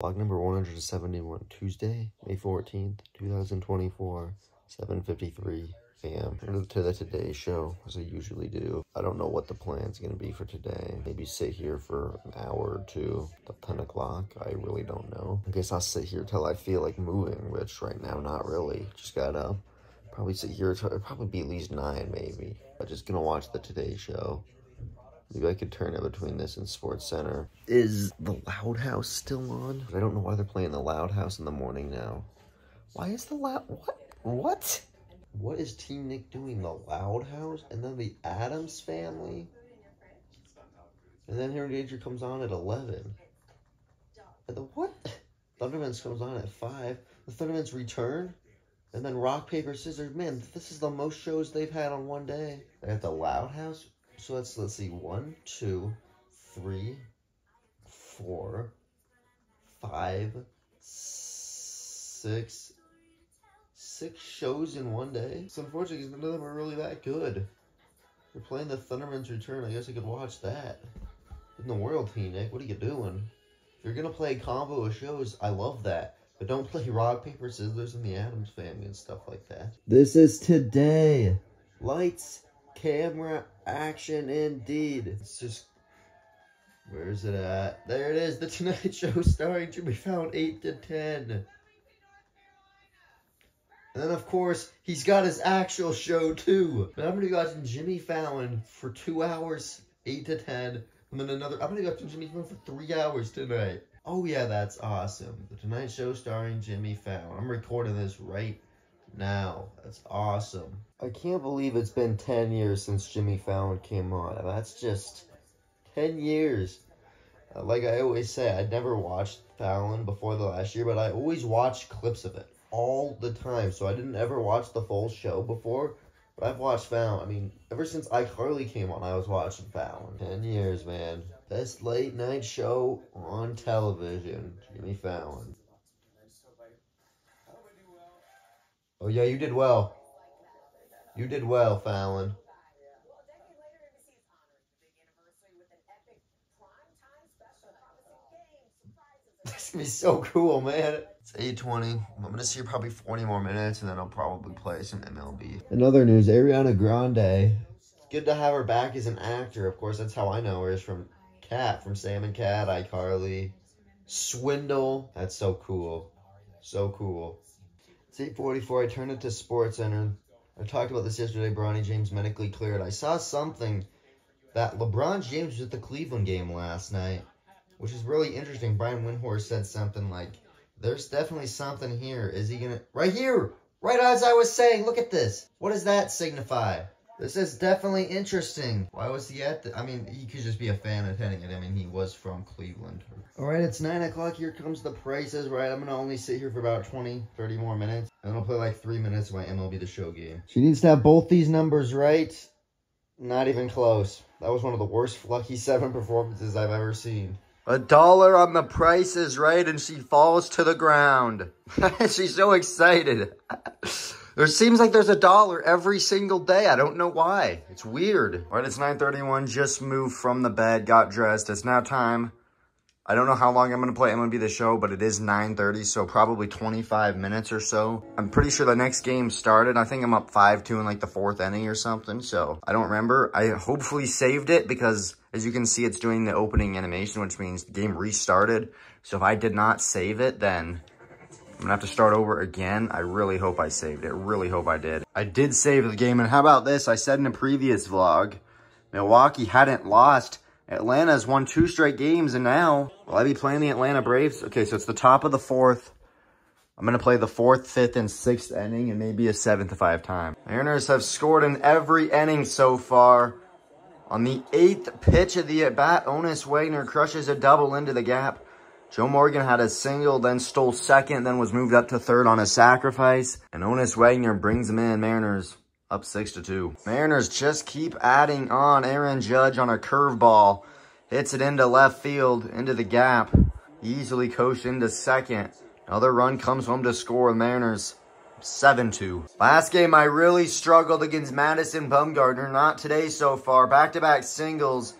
Log number 171, Tuesday, May 14th, 2024, 7.53 a.m. To the Today Show, as I usually do. I don't know what the plan's going to be for today. Maybe sit here for an hour or two till 10 o'clock. I really don't know. I guess I'll sit here till I feel like moving, which right now, not really. Just got up. Probably sit here it'll probably be at least 9, maybe. I'm just going to watch the Today Show. Maybe I could turn it between this and Sports Center. Is the Loud House still on? I don't know why they're playing the Loud House in the morning now. Why is the Loud... What? What? What is TeenNick doing? The Loud House? And then the Addams Family? And then Henry Danger comes on at 11. And the what? Thundermans comes on at 5. The Thundermans return? And then Rock, Paper, Scissors. Man, this is the most shows they've had on one day. They have the Loud House, so let's let's see. One, two, three, four, five, six, six shows in one day. So unfortunately, none of them are really that good. You're playing the Thunderman's Return. I guess I could watch that. In the world, T Nick, what are you doing? If you're gonna play a combo of shows, I love that. But don't play rock, paper, scissors, and the Addams family and stuff like that. This is today. Lights, camera, action, indeed. It's just, where is it at? There it is, The Tonight Show starring Jimmy Fallon, 8 to 10. And then, of course, he's got his actual show, too. But I'm going to be watching Jimmy Fallon for two hours, 8 to 10. And then another, I'm going to be watching Jimmy Fallon for three hours tonight. Oh, yeah, that's awesome. The Tonight Show starring Jimmy Fallon. I'm recording this right now. That's awesome. I can't believe it's been 10 years since Jimmy Fallon came on. That's just 10 years. Uh, like I always say, I'd never watched Fallon before the last year, but I always watched clips of it all the time. So I didn't ever watch the full show before, but I've watched Fallon. I mean, ever since iCarly came on, I was watching Fallon. 10 years, man. Best late night show on television. Jimmy Fallon. Oh, yeah, you did well. You did well, Fallon. This gonna be so cool, man. It's 8.20. I'm gonna see probably 40 more minutes, and then I'll probably play some MLB. In other news, Ariana Grande. It's good to have her back as an actor. Of course, that's how I know her, is from Cat, from Sam and Cat, iCarly. Swindle. That's so cool. So cool. It's 8.44. I turned it to Sports Center. I talked about this yesterday. Bronny James medically cleared. I saw something that LeBron James was at the Cleveland game last night, which is really interesting. Brian Windhorst said something like, there's definitely something here. Is he going to... Right here! Right as I was saying, look at this. What does that signify? This is definitely interesting. Why was he at the... I mean, he could just be a fan attending it. I mean, he was from Cleveland. All right, it's 9 o'clock. Here comes the prices, right? I'm going to only sit here for about 20, 30 more minutes. And I'll play like three minutes of my MLB The Show game. She needs to have both these numbers right. Not even close. That was one of the worst Lucky 7 performances I've ever seen. A dollar on the price is right, and she falls to the ground. She's so excited. There seems like there's a dollar every single day. I don't know why. It's weird. All right, it's 9.31. Just moved from the bed, got dressed. It's now time. I don't know how long I'm going to play MLB The Show, but it is 9.30, so probably 25 minutes or so. I'm pretty sure the next game started. I think I'm up 5-2 in like the fourth inning or something, so I don't remember. I hopefully saved it because as you can see, it's doing the opening animation, which means the game restarted. So if I did not save it, then I'm gonna have to start over again. I really hope I saved it. Really hope I did. I did save the game. And how about this? I said in a previous vlog, Milwaukee hadn't lost. Atlanta's won two straight games. And now, will I be playing the Atlanta Braves? Okay, so it's the top of the fourth. I'm going to play the fourth, fifth, and sixth inning and maybe a seventh if I have time. Mariners have scored in every inning so far. On the eighth pitch of the at-bat, Honus Wagner crushes a double into the gap. Joe Morgan had a single, then stole second, then was moved up to third on a sacrifice. And Honus Wagner brings him in. Mariners up 6 to two. Mariners just keep adding on. Aaron Judge on a curveball. Hits it into left field, into the gap. Easily coached into second. Another run comes home to score. Mariners 7-2. Last game, I really struggled against Madison Bumgarner. Not today so far. Back-to-back -back singles.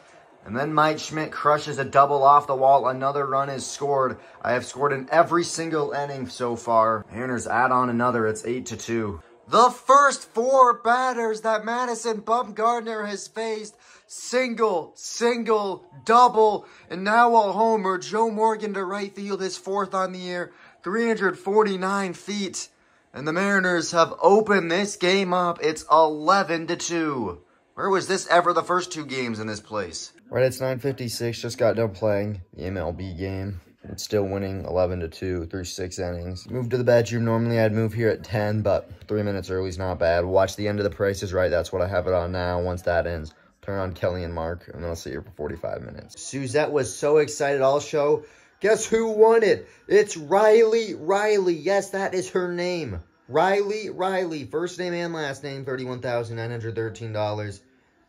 And then Mike Schmidt crushes a double off the wall. Another run is scored. I have scored in every single inning so far. Mariners add on another. It's 8 to 2. The first four batters that Madison Bumgarner has faced. Single, single, double, and now a homer. Joe Morgan to right field, his fourth on the year. 349 feet. And the Mariners have opened this game up. It's 11 to 2. Where was this ever the first two games in this place? Right, it's 9.56. Just got done playing the MLB game. It's still winning 11 to 2 through six innings. Moved to the bedroom. Normally I'd move here at 10, but three minutes early is not bad. Watch the end of the Price is Right. That's what I have it on now. Once that ends, turn on Kelly and Mark, and then I'll sit here for 45 minutes. Suzette was so excited all show. Guess who won it? It's Riley Riley. Yes, that is her name. Riley Riley. First name and last name, $31,913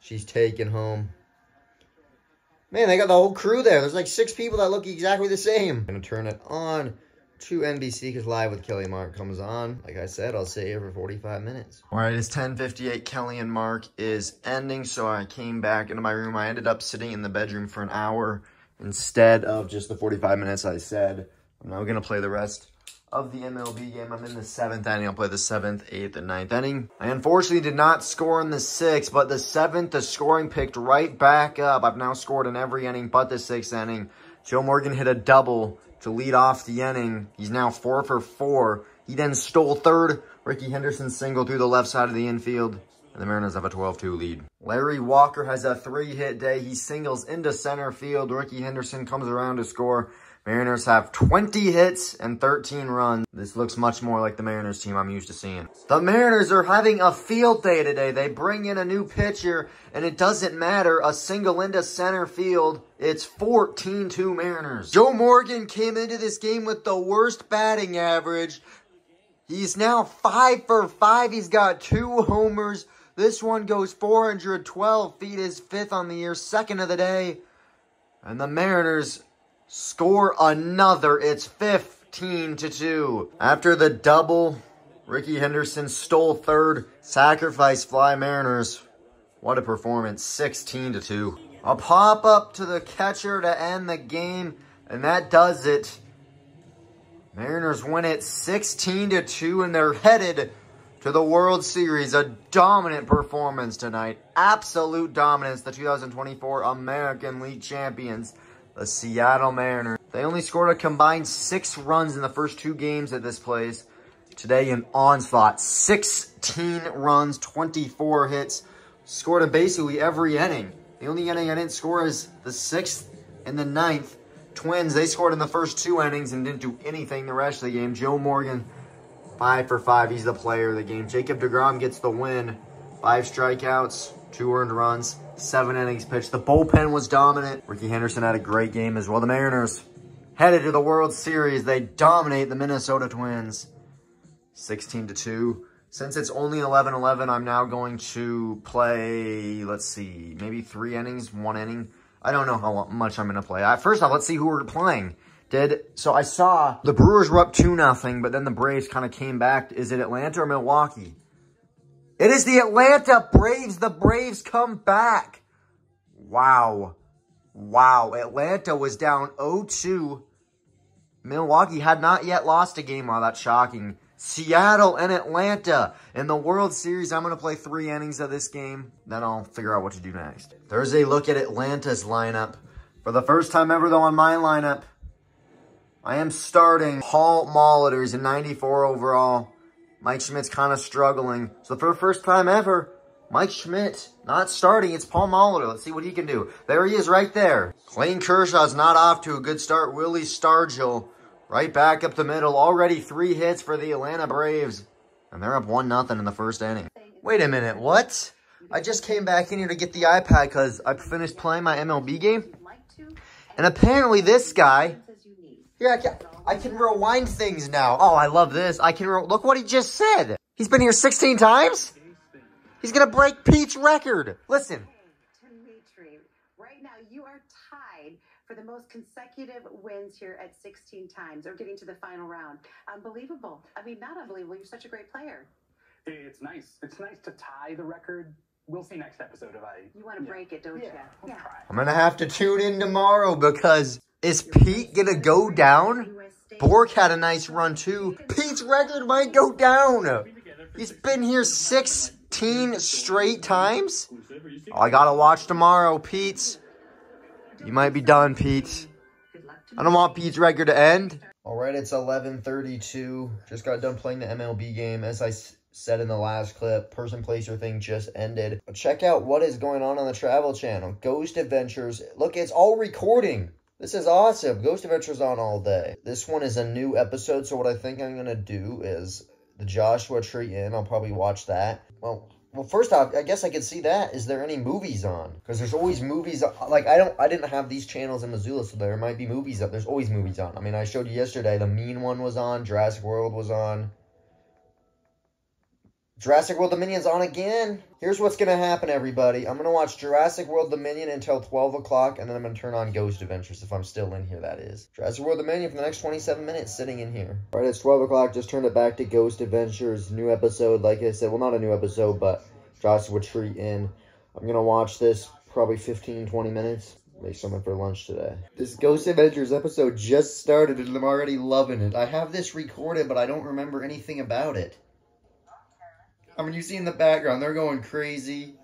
she's taken home. Man, they got the whole crew there. There's like six people that look exactly the same. I'm going to turn it on to NBC because Live with Kelly and Mark comes on. Like I said, I'll stay here for 45 minutes. All right, it's 10.58. Kelly and Mark is ending, so I came back into my room. I ended up sitting in the bedroom for an hour instead of just the 45 minutes I said. I'm now going to play the rest of the MLB game. I'm in the seventh inning. I'll play the seventh, eighth, and ninth inning. I unfortunately did not score in the sixth, but the seventh, the scoring picked right back up. I've now scored in every inning but the sixth inning. Joe Morgan hit a double to lead off the inning. He's now four for four. He then stole third. Rickey Henderson single through the left side of the infield. And the Mariners have a 12-2 lead. Larry Walker has a three-hit day. He singles into center field. Rickey Henderson comes around to score. Mariners have 20 hits and 13 runs. This looks much more like the Mariners team I'm used to seeing. The Mariners are having a field day today. They bring in a new pitcher, and it doesn't matter. A single into center field. It's 14-2 Mariners. Joe Morgan came into this game with the worst batting average. He's now 5 for 5. He's got two homers. This one goes 412 feet, his fifth on the year, second of the day. And the Mariners score another. It's 15 to 2. After the double, Rickey Henderson stole third. Sacrifice fly Mariners. What a performance. 16 to 2. A pop up to the catcher to end the game, and that does it. Mariners win it 16 to 2 and they're headed to the World Series. A dominant performance tonight. Absolute dominance. The 2024 American League champions the Seattle Mariners. They only scored a combined six runs in the first two games at this place. Today in onslaught, 16 runs, 24 hits, scored in basically every inning. The only inning I didn't score is the sixth and the ninth. Twins, they scored in the first two innings and didn't do anything the rest of the game. Joe Morgan, five for five. He's the player of the game. Jacob DeGrom gets the win. Five strikeouts, two earned runs seven innings pitched. The bullpen was dominant. Rickey Henderson had a great game as well. The Mariners headed to the World Series. They dominate the Minnesota Twins 16 to 2. Since it's only 11-11, I'm now going to play, let's see, maybe three innings, one inning. I don't know how much I'm going to play. First off, let's see who we're playing. Did So I saw the Brewers were up 2 nothing, but then the Braves kind of came back. Is it Atlanta or Milwaukee? It is the Atlanta Braves. The Braves come back. Wow. Wow. Atlanta was down 0-2. Milwaukee had not yet lost a game. Wow, that's shocking. Seattle and Atlanta in the World Series. I'm going to play three innings of this game. Then I'll figure out what to do next. Thursday, look at Atlanta's lineup. For the first time ever, though, on my lineup, I am starting Paul Molitor's in 94 overall. Mike Schmidt's kind of struggling. So for the first time ever, Mike Schmidt not starting. It's Paul Molitor. Let's see what he can do. There he is right there. Clayton Kershaw's not off to a good start. Willie Stargell right back up the middle. Already three hits for the Atlanta Braves. And they're up 1 nothing in the first inning. Wait a minute. What? I just came back in here to get the iPad because I finished playing my MLB game. And apparently this guy... Yeah, I can, rewind things now. Oh, I love this. I can look what he just said. He's been here 16 times. He's gonna break Pete's record. Listen. Dimitri, right now you are tied for the most consecutive wins here at 16 times or getting to the final round. Unbelievable. I mean, not unbelievable. You're such a great player. It's nice. It's nice to tie the record we'll see next episode if I. You want to yeah. break it, don't Yeah, you? we'll. I'm gonna have to tune in tomorrow because is Pete gonna go down? Bork had a nice run too. Pete's record might go down. He's been here 16 straight times. I gotta watch tomorrow, Pete's. You might be done, Pete. I don't want Pete's record to end. All right, it's 11:32. Just got done playing the MLB game. As I said in the last clip, person placer thing just ended. Check out what is going on on the Travel Channel. Ghost Adventures. Look, it's all recording. This is awesome. Ghost Adventures on all day. This one is a new episode, so what I think I'm gonna do is the Joshua Tree Inn. I'll probably watch that. Well, well, first off, I guess I could see that. Is there any movies on? Because there's always movies. Like I don't, I didn't have these channels in Missoula, so there might be movies up. There's always movies on. I mean, I showed you yesterday. The Mean one was on. Jurassic World was on. Jurassic World Dominion's on again. Here's what's gonna happen, everybody. I'm gonna watch Jurassic World Dominion until 12 o'clock, and then I'm gonna turn on Ghost Adventures if I'm still in here. That is Jurassic World Dominion for the next 27 minutes, sitting in here. All right, it's 12 o'clock. Just turned it back to Ghost Adventures, new episode. Like I said, well, not a new episode, but Joshua Tree Inn. I'm gonna watch this probably 15, 20 minutes. Make something for lunch today. This Ghost Adventures episode just started and I'm already loving it. I have this recorded, but I don't remember anything about it. I mean, you see in the background, they're going crazy.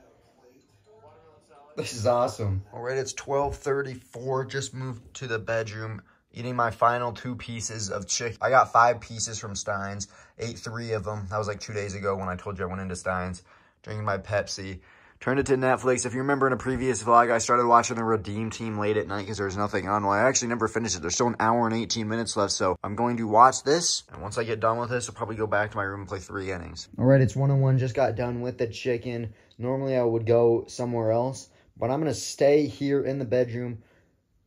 This is awesome. All right, it's 12:34. Just moved to the bedroom, eating my final two pieces of chicken. I got five pieces from Steins. Ate three of them. That was like two days ago when I told you I went into Steins. Drinking my Pepsi. Turned it to Netflix. If you remember in a previous vlog, I started watching the Redeem Team late at night because there's nothing on. Well, I actually never finished it. There's still an hour and 18 minutes left, so I'm going to watch this. And once I get done with this, I'll probably go back to my room and play three innings. All right, it's one on one. Just got done with the chicken. Normally, I would go somewhere else, but I'm going to stay here in the bedroom,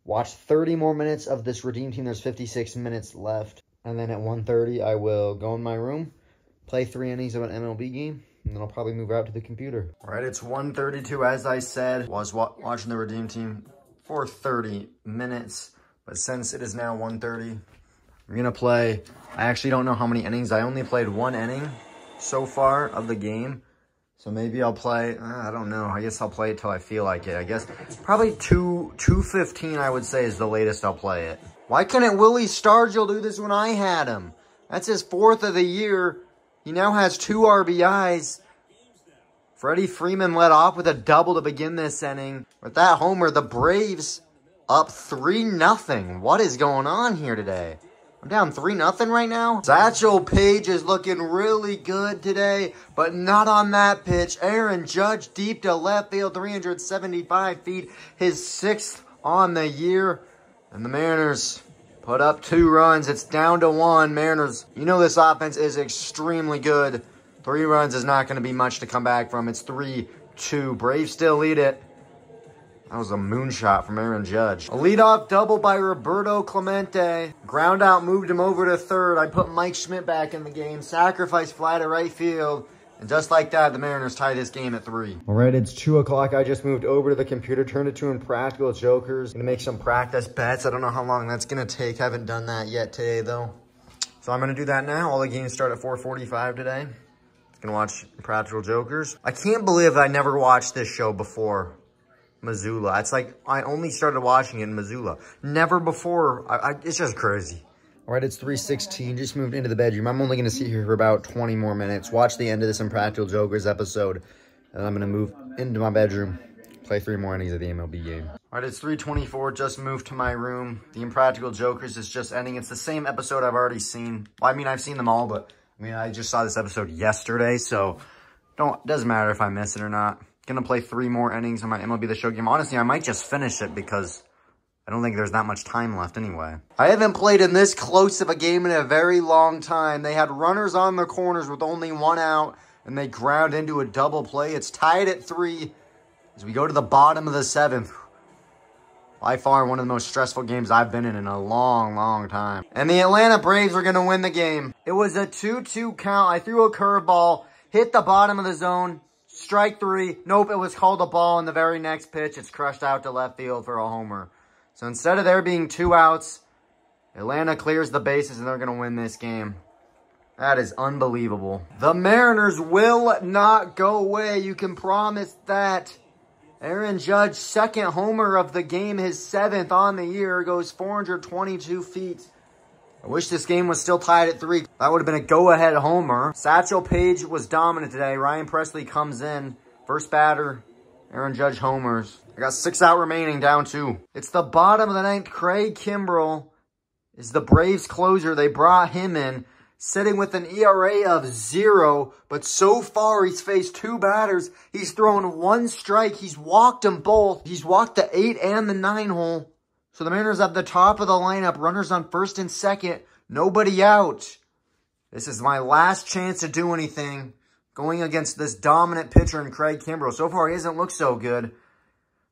watch 30 more minutes of this Redeem Team. There's 56 minutes left. And then at 1.30, I will go in my room, play three innings of an MLB game, and then I'll probably move out to the computer. All right, it's 1.32, as I said. Was wa watching the Redeem Team for 30 minutes, but since it is now 1.30, I'm to play, I actually don't know how many innings. I only played one inning so far of the game. So maybe I'll play, uh, I don't know. I guess I'll play it till I feel like it. I guess probably 2, 215 I would say is the latest I'll play it. Why couldn't Willie Stargell do this when I had him? That's his fourth of the year. He now has two RBIs. Freddie Freeman led off with a double to begin this inning. With that homer, the Braves up 3 nothing. What is going on here today? I'm down 3 nothing right now. Satchel Paige is looking really good today, but not on that pitch. Aaron Judge deep to left field, 375 feet, his sixth on the year. And the Mariners put up two runs. It's down to one. Mariners, you know this offense is extremely good. Three runs is not going to be much to come back from. It's 3-2. Braves still lead it. That was a moonshot from Aaron Judge. A leadoff double by Roberto Clemente. Ground out moved him over to third. I put Mike Schmidt back in the game. Sacrifice fly to right field. And just like that, the Mariners tie this game at three. All right, it's 2 o'clock. I just moved over to the computer, turned it to Impractical Jokers. Gonna make some practice bets. I don't know how long that's gonna take. Haven't done that yet today, though. So I'm gonna do that now. All the games start at 4.45 today. Gonna watch Practical Jokers. I can't believe I never watched this show before Missoula. It's like I only started watching it in Missoula. Never before. I, I, it's just crazy. All right, it's 316. Just moved into the bedroom. I'm only going to sit here for about 20 more minutes. Watch the end of this Impractical Jokers episode. And I'm going to move into my bedroom. Play three more innings of the MLB game. All right, it's 324. Just moved to my room. The Impractical Jokers is just ending. It's the same episode I've already seen. Well, I mean, I've seen them all, but I mean, I just saw this episode yesterday, so don't doesn't matter if I miss it or not. Gonna play three more innings on my MLB The Show game. Honestly, I might just finish it because I don't think there's that much time left anyway. I haven't played in this close of a game in a very long time. They had runners on the corners with only one out, and they ground into a double play. It's tied at three as we go to the bottom of the seventh. By far one of the most stressful games I've been in in a long, long time. And the Atlanta Braves are going to win the game. It was a 2-2 count. I threw a curveball, hit the bottom of the zone, strike three. Nope, it was called a ball in the very next pitch. It's crushed out to left field for a homer. So instead of there being two outs, Atlanta clears the bases and they're going to win this game. That is unbelievable. The Mariners will not go away. You can promise that. Aaron Judge, second homer of the game, his seventh on the year, goes 422 feet. I wish this game was still tied at three. That would have been a go-ahead homer. Satchel Paige was dominant today. Ryan Pressly comes in. First batter, Aaron Judge homers. I got six out remaining, down two. It's the bottom of the ninth. Craig Kimbrel is the Braves closer. They brought him in sitting with an ERA of zero, but so far he's faced two batters. He's thrown one strike. He's walked them both. He's walked the eight and the nine hole. So the Mariners at the top of the lineup, runners on first and second, nobody out. This is my last chance to do anything going against this dominant pitcher in Craig Kimbrel. So far, he hasn't looked so good.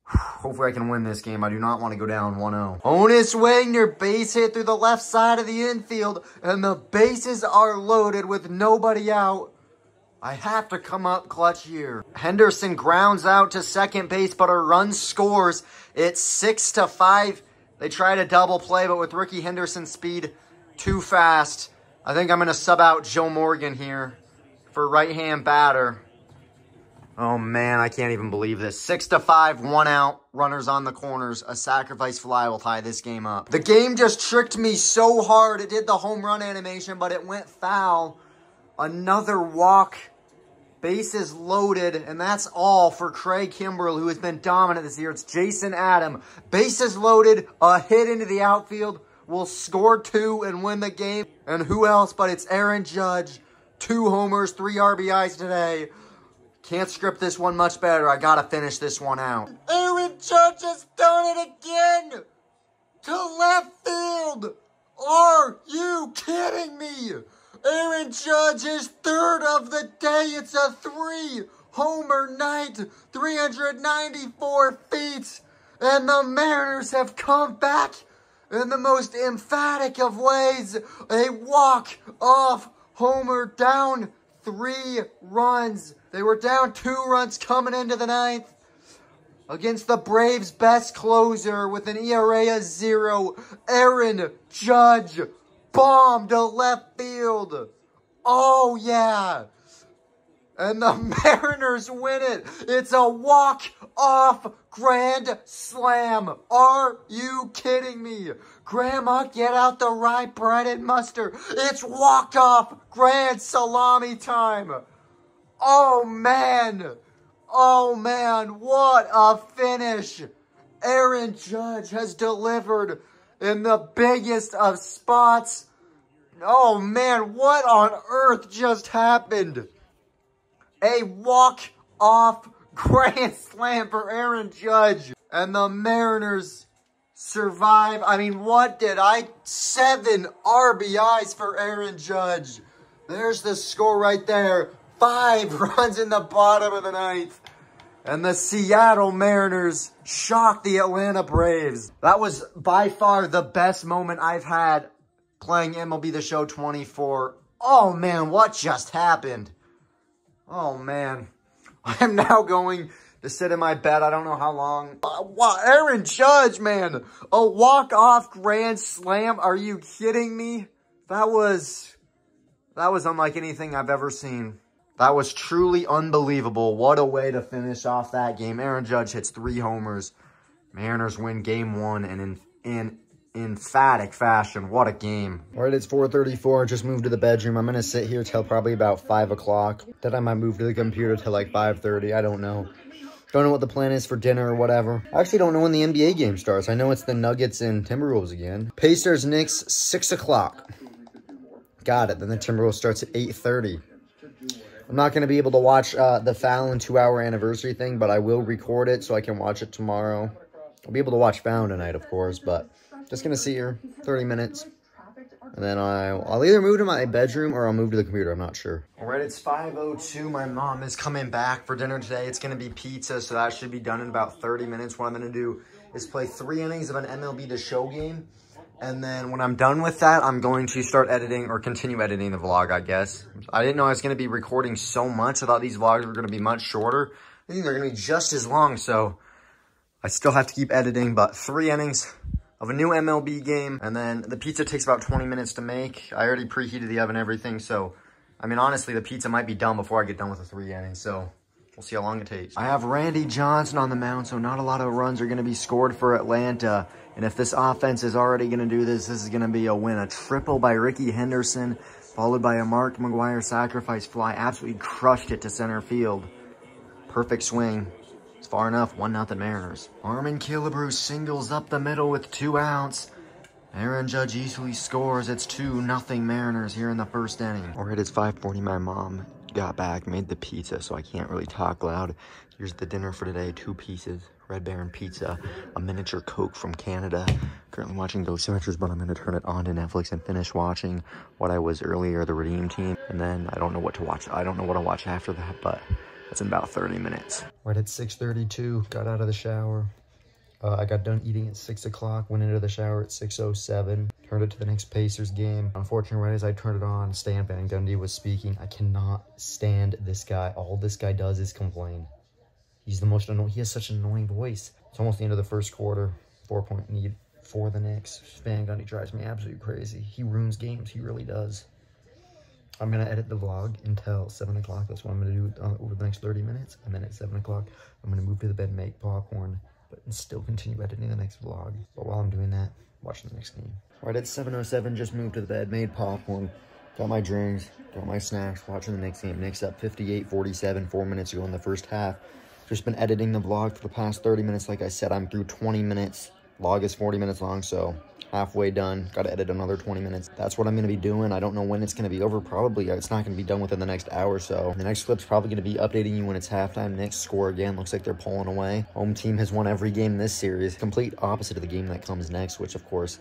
Hopefully I can win this game. I do not want to go down 1-0. Honus Wagner base hit through the left side of the infield. And the bases are loaded with nobody out. I have to come up clutch here. Henderson grounds out to second base, but a run scores. It's 6 to 5. They try to double play, but with Rickey Henderson's speed, too fast. I think I'm going to sub out Joe Morgan here for right-hand batter. Oh man, I can't even believe this. Six to five, one out, runners on the corners. A sacrifice fly will tie this game up. The game just tricked me so hard. It did the home run animation, but it went foul. Another walk. Bases loaded, and that's all for Craig Kimbrel, who has been dominant this year. It's Jason Adam. Bases loaded, a hit into the outfield, will score two and win the game. And who else but it's Aaron Judge. Two homers, three RBIs today. Can't script this one much better. I gotta finish this one out. Aaron Judge has done it again! To left field! Are you kidding me? Aaron Judge is third of the day. It's a three homer night, 394 feet. And the Mariners have come back in the most emphatic of ways. A walk off homer down three runs. They were down two runs coming into the ninth against the Braves' best closer with an ERA of zero. Aaron Judge bombed to left field. Oh, yeah. And the Mariners win it. It's a walk-off grand slam. Are you kidding me? Grandma, get out the rye bread and mustard. It's walk-off grand salami time. Oh, man. Oh, man. What a finish. Aaron Judge has delivered in the biggest of spots. Oh, man. What on earth just happened? A walk-off grand slam for Aaron Judge. And the Mariners survive. I mean, what did I... Seven RBIs for Aaron Judge. There's the score right there. Five runs in the bottom of the ninth. And the Seattle Mariners shocked the Atlanta Braves. That was by far the best moment I've had playing MLB The Show 24. Oh, man, what just happened? Oh, man. I am now going to sit in my bed. I don't know how long. Aaron Judge, man. A walk-off grand slam. Are you kidding me? That was... That was unlike anything I've ever seen. That was truly unbelievable. What a way to finish off that game. Aaron Judge hits three homers. Mariners win game one and in, in emphatic fashion. What a game. All right, it's 4.34. Just moved to the bedroom. I'm going to sit here till probably about 5 o'clock. Then I might move to the computer till like 5.30. I don't know. Don't know what the plan is for dinner or whatever. I actually don't know when the NBA game starts. I know it's the Nuggets and Timberwolves again. Pacers, Knicks, 6 o'clock. Got it. Then the Timberwolves starts at 8.30. I'm not going to be able to watch uh, the Fallon two-hour anniversary thing, but I will record it so I can watch it tomorrow. I'll be able to watch Fallon tonight, of course, but just going to see her 30 minutes. And then I'll, I'll either move to my bedroom or I'll move to the computer. I'm not sure. All right, it's 5.02. My mom is coming back for dinner today. It's going to be pizza, so that should be done in about 30 minutes. What I'm going to do is play three innings of an MLB The Show game. And then when I'm done with that, I'm going to start editing or continue editing the vlog, I guess. I didn't know I was going to be recording so much. I thought these vlogs were going to be much shorter. I think they're going to be just as long, so I still have to keep editing. But three innings of a new MLB game. And then the pizza takes about 20 minutes to make. I already preheated the oven everything, so I mean, honestly, the pizza might be done before I get done with the three innings, so we'll see how long it takes. I have Randy Johnson on the mound, so not a lot of runs are going to be scored for Atlanta. And if this offense is already going to do this, this is going to be a win. A triple by Rickey Henderson, followed by a Mark McGwire sacrifice fly. Absolutely crushed it to center field. Perfect swing. It's far enough. 1-0 Mariners. Harmon Killebrew singles up the middle with two outs. Aaron Judge easily scores. It's 2 nothing Mariners here in the first inning. All right, it's 540. My mom got back, made the pizza, so I can't really talk loud. Here's the dinner for today. Two pieces. Red Baron Pizza, a miniature Coke from Canada. Currently watching Dosimeters, but I'm going to turn it on to Netflix and finish watching what I was earlier, the Redeem Team. And then I don't know what to watch. I don't know what to watch after that, but that's in about 30 minutes. Right at 6.32, got out of the shower, uh, I got done eating at 6 o'clock, went into the shower at 6.07, turned it to the Knicks Pacers game. Unfortunately, right as I turned it on, Stan Van Gundy was speaking. I cannot stand this guy. All this guy does is complain. He's the most annoying. He has such an annoying voice. It's almost the end of the first quarter. Four-point lead for the Knicks. Van Gundy drives me absolutely crazy. He ruins games. He really does. I'm going to edit the vlog until 7 o'clock. That's what I'm to do uh, over the next 30 minutes. And then at 7 o'clock, I'm going to move to the bed make popcorn but still continue editing the Knicks vlog. But while I'm doing that, watching the Knicks game. All right, at 7.07, just moved to the bed, made popcorn, got my drinks, got my snacks, watching the next game. Knicks up 58-47, four minutes ago in the first half. Just been editing the vlog for the past 30 minutes. Like I said, I'm through 20 minutes. Vlog is 40 minutes long, so halfway done. Got to edit another 20 minutes. That's what I'm going to be doing. I don't know when it's going to be over. Probably uh, it's not going to be done within the next hour or so. The next clip's probably going to be updating you when it's halftime. Knicks score again. Looks like they're pulling away. Home team has won every game this series. Complete opposite of the game that comes next, which of course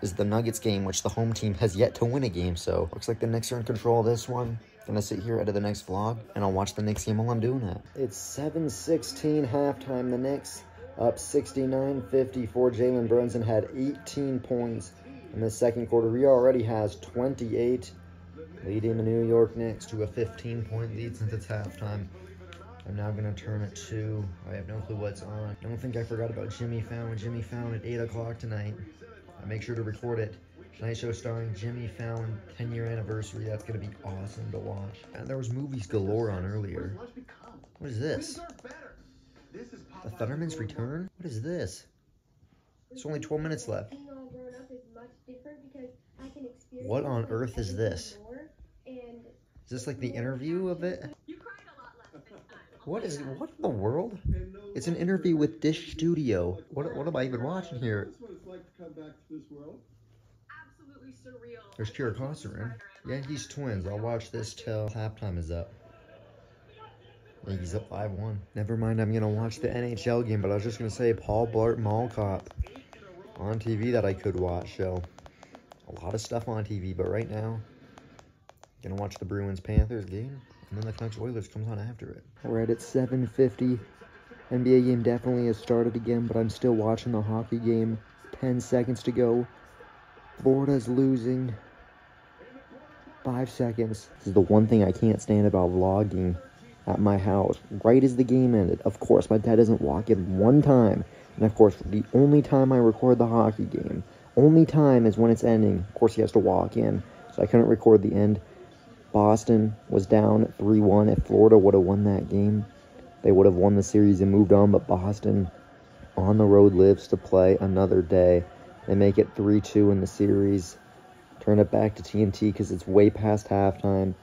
is the Nuggets game, which the home team has yet to win a game. So looks like the Knicks are in control of this one. Gonna sit here edit the next vlog, and I'll watch the Knicks game while I'm doing it. It's 7-16 halftime. The Knicks up 69-54. Jalen Brunson had 18 points in the second quarter. He already has 28, leading the New York Knicks to a 15-point lead since it's halftime. I'm now going to turn it to, I have no clue what's on. I don't think I forgot about Jimmy Fallon. Jimmy Fallon at 8 o'clock tonight. I make sure to record it. Tonight show starring Jimmy Fallon, 10 year anniversary. That's going to be awesome to watch. And there was movies galore on earlier. What is this? The Thunderman's Return? What is this? There's only 12 minutes left. What on earth is this? Is this like the interview of it? What is it? what in the world? It's an interview with Dish Studio. What what am I even watching here? There's Kira Kosarin. Yankees Twins. I'll watch this till halftime is up. Yankees up 5-1. Never mind, I'm going to watch the NHL game, but I was just going to say Paul Blart Mall Cop on TV that I could watch. So, a lot of stuff on TV, but right now, going to watch the Bruins-Panthers game, and then the Canucks-Oilers comes on after it. We're at 7.50. NBA game definitely has started again, but I'm still watching the hockey game. 10 seconds to go. Florida's losing. Five seconds. This is the one thing I can't stand about vlogging at my house right as the game ended. Of course, my dad doesn't walk in one time. And of course, the only time I record the hockey game, only time is when it's ending. Of course, he has to walk in. So I couldn't record the end. Boston was down 3-1. If Florida would have won that game, they would have won the series and moved on. But Boston on the road lives to play another day. They make it 3-2 in the series. Turn it back to TNT because it's way past halftime.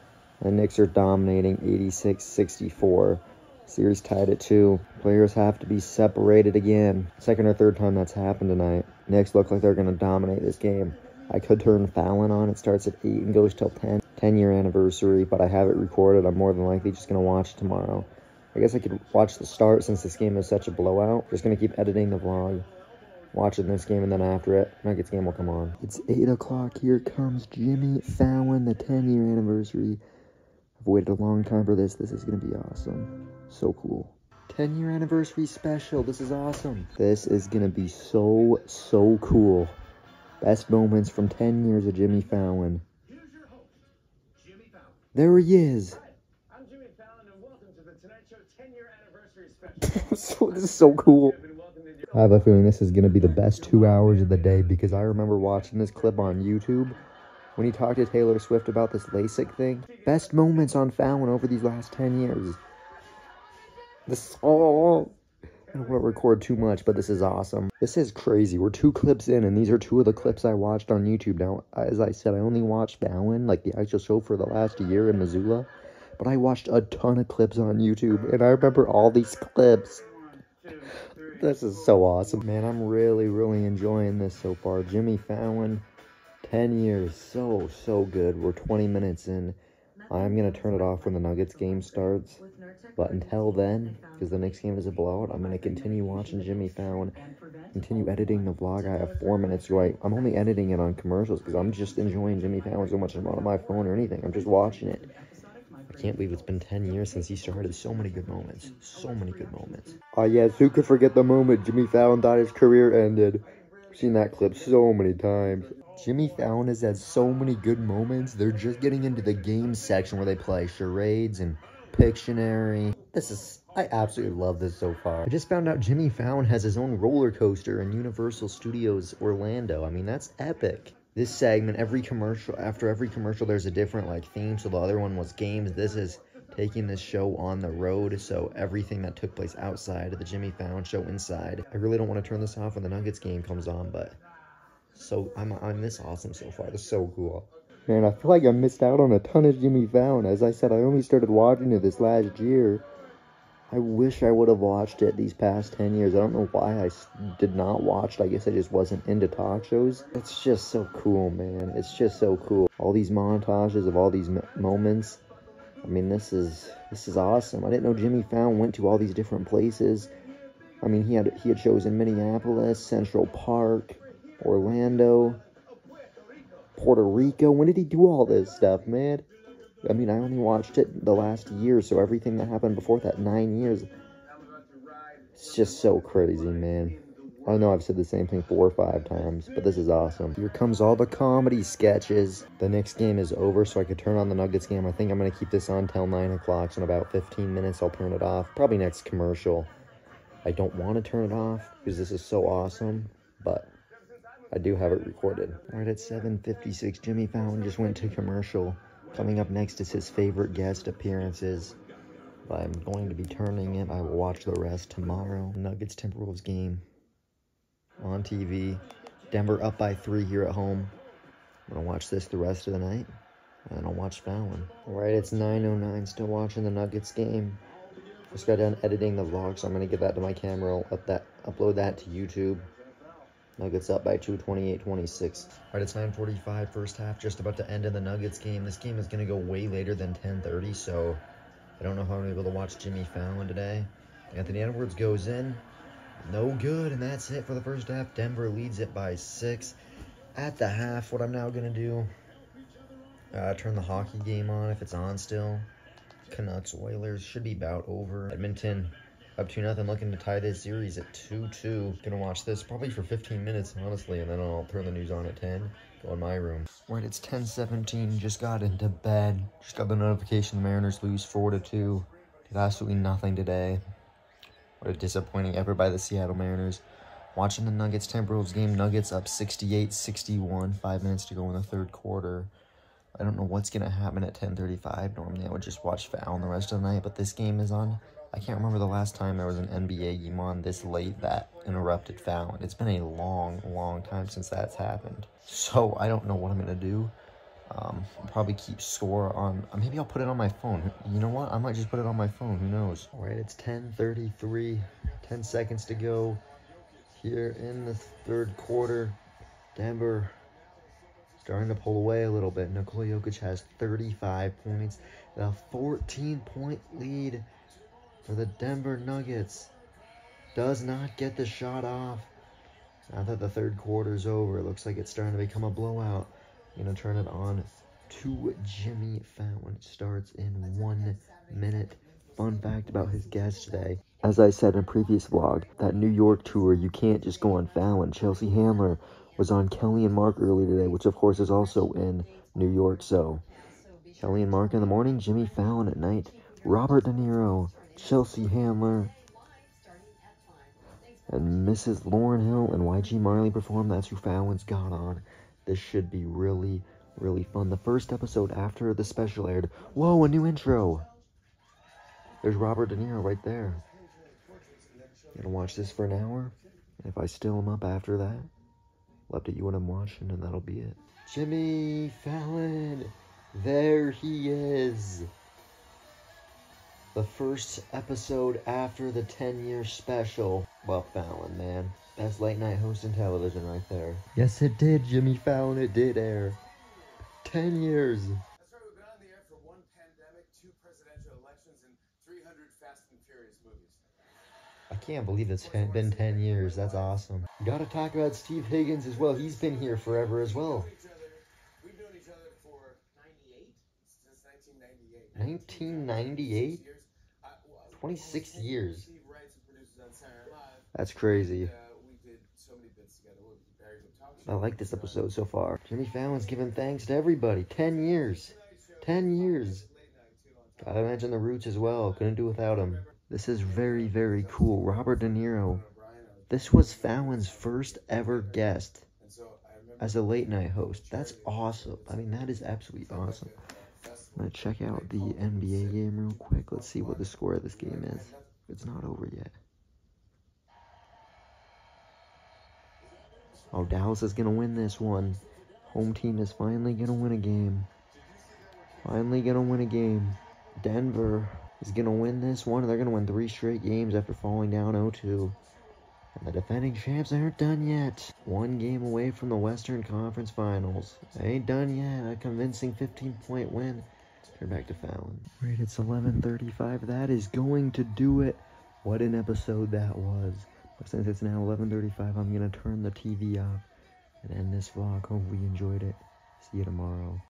The Knicks are dominating 86-64. Series tied at 2. Players have to be separated again. Second or third time that's happened tonight. Knicks look like they're going to dominate this game. I could turn Fallon on. It starts at 8 and goes till 10. 10 year anniversary, but I have it recorded. I'm more than likely just going to watch tomorrow. I guess I could watch the start since this game is such a blowout. Just going to keep editing the vlog watching this game, and then after it, Nuggets game will come on. It's 8 o'clock. Here comes Jimmy Fallon, the 10 year anniversary. I've waited a long time for this. This is going to be awesome. So cool. 10 year anniversary special. This is awesome. This is going to be so, so cool. Best moments from 10 years of Jimmy Fallon. Here's your host, Jimmy Fallon. There he is. I'm Jimmy Fallon and welcome to the Tonight Show 10 year anniversary special. so, this is so cool. I have a feeling this is going to be the best two hours of the day because I remember watching this clip on YouTube when he talked to Taylor Swift about this LASIK thing. Best moments on Fallon over these last 10 years. This, oh, I don't want to record too much, but this is awesome. This is crazy. We're two clips in, and these are two of the clips I watched on YouTube. Now, as I said, I only watched Fallon, like the actual show for the last year in Missoula, but I watched a ton of clips on YouTube, and I remember all these clips. This is so awesome, man. I'm really, really enjoying this so far. Jimmy Fallon, 10 years. So, so good. We're 20 minutes in. I'm going to turn it off when the Nuggets game starts. But until then, because the Knicks game is a blowout, I'm going to continue watching Jimmy Fallon, continue editing the vlog. I have four minutes write. I'm only editing it on commercials because I'm just enjoying Jimmy Fallon so much. I'm not on my phone or anything. I'm just watching it. I can't believe it's been 10 years since he started. So many good moments. So many good moments. Oh, uh, yes, who could forget the moment Jimmy Fallon thought his career ended? I've seen that clip so many times. Jimmy Fallon has had so many good moments. They're just getting into the game section where they play charades and Pictionary. This is, I absolutely love this so far. I just found out Jimmy Fallon has his own roller coaster in Universal Studios Orlando. I mean, that's epic. This segment, every commercial, after every commercial, there's a different, like, theme. So the other one was games. This is taking this show on the road. So everything that took place outside of the Jimmy Fallon show inside. I really don't want to turn this off when the Nuggets game comes on, but so I'm, I'm this awesome so far. Is so cool. Man, I feel like I missed out on a ton of Jimmy Fallon. As I said, I only started watching it this last year. I wish I would have watched it these past 10 years. I don't know why I did not watch it. I guess I just wasn't into talk shows. It's just so cool, man. It's just so cool. All these montages of all these moments. I mean, this is this is awesome. I didn't know Jimmy Fallon went to all these different places. I mean, he had he had shows in Minneapolis, Central Park, Orlando. Puerto Rico. When did he do all this stuff, man? I mean, I only watched it the last year, so everything that happened before that, nine years, it's just so crazy, man. I know I've said the same thing four or five times, but this is awesome. Here comes all the comedy sketches. The Knicks game is over, so I could turn on the Nuggets game. I think I'm going to keep this on till 9 o'clock, so in about 15 minutes I'll turn it off. Probably next commercial. I don't want to turn it off because this is so awesome, but I do have it recorded. Right at 7.56, Jimmy Fallon just went to commercial. Coming up next is his favorite guest appearances. But I'm going to be turning it. I will watch the rest tomorrow. Nuggets Timberwolves game on TV. Denver up by three here at home. I'm going to watch this the rest of the night. And I'll watch Fallon. Alright, it's 9.09. Still watching the Nuggets game. Just got done editing the vlog, so I'm going to get that to my camera. Up that, upload that to YouTube. Nuggets up by 2, 28-26. All right, it's 9.45, first half, just about to end in the Nuggets game. This game is going to go way later than 10.30, so I don't know how I'm able to watch Jimmy Fallon today. Anthony Edwards goes in. No good, and that's it for the first half. Denver leads it by 6. At the half, what I'm now going to do, uh, turn the hockey game on if it's on still. Canucks, Oilers should be about over. Edmonton up 2 nothing, looking to tie this series at 2-2. Gonna watch this probably for 15 minutes, honestly, and then I'll turn the news on at 10. Go in my room. Right, it's 10-17. Just got into bed. Just got the notification the Mariners lose 4-2. Did absolutely nothing today. What a disappointing effort by the Seattle Mariners. Watching the Nuggets Timberwolves game. Nuggets up 68-61. Five minutes to go in the third quarter. I don't know what's going to happen at 10.35. Normally I would just watch Fallon the rest of the night, but this game is on I can't remember the last time there was an NBA game on this late that interrupted Fallon. It's been a long, long time since that's happened. So I don't know what I'm going to do. Um, probably keep score on, uh, maybe I'll put it on my phone. You know what? I might just put it on my phone. Who knows? All right, it's 10.33, 10 seconds to go here in the third quarter. Denver starting to pull away a little bit. Nikola Jokic has 35 points, a 14-point lead for the Denver Nuggets. Does not get the shot off. Now that the third quarter's over, it looks like it's starting to become a blowout. I'm going to turn it on to Jimmy Fallon. It starts in one minute. Fun fact about his guest today. As I said in a previous vlog, that New York tour, you can't just go on Fallon. Chelsea Handler was on Kelly and Mark earlier today, which of course is also in New York. So, Kelly and Mark in the morning, Jimmy Fallon at night, Robert De Niro, Chelsea Handler, and Mrs. Lauryn Hill and YG Marley perform. That's who Fallon's got on. This should be really, Really fun. The first episode after the special aired. Whoa, a new intro. There's Robert De Niro right there. Gonna watch this for an hour. If I still am up after that, left at you what I'm watching, and that'll be it. Jimmy Fallon! There he is! The first episode after the 10 year special. Well, Fallon, man. Best late night host in television right there. Yes, it did, Jimmy Fallon. It did air. 10 years. That's right, we've been on the air for one pandemic, two presidential elections, and 300 Fast and Furious movies. I can't believe it's been 10 years. That's awesome. Gotta talk about Steve Higgins as well. He's been here forever as well. Each we've known each other for 98? Since 1998. 26 years. That's crazy. I like this episode so far. Jimmy Fallon's giving thanks to everybody. 10 years. 10 years. Gotta mention The Roots as well. Couldn't do without him. This is very, very cool. Robert De Niro. This was Fallon's first ever guest as a late night host. That's awesome. I mean, that is absolutely awesome. I'm gonna check out the NBA game real quick. Let's see what the score of this game is. It's not over yet. Oh, Dallas is gonna win this one. Home team is finally gonna win a game. Finally gonna win a game. Denver is gonna win this one. They're gonna win three straight games after falling down 0-2. And the defending champs aren't done yet. One game away from the Western Conference Finals. They ain't done yet. A convincing 15-point win. Turn back to Fallon. Right, it's 11:35. That is going to do it. What an episode that was. But since it's now 11:35, I'm gonna turn the TV off and end this vlog. Hope you enjoyed it. See you tomorrow.